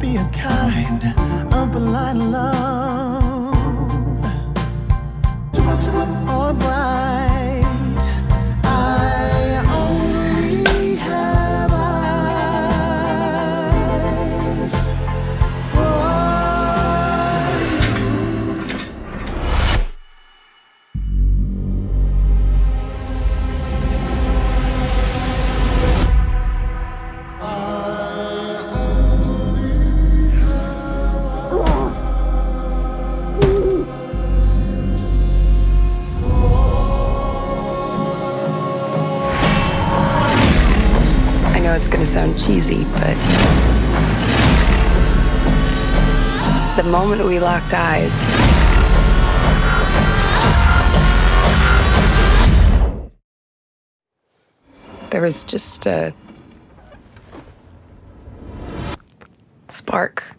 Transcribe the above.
be a kind of polite love know it's gonna sound cheesy, but the moment we locked eyes, there was just a spark.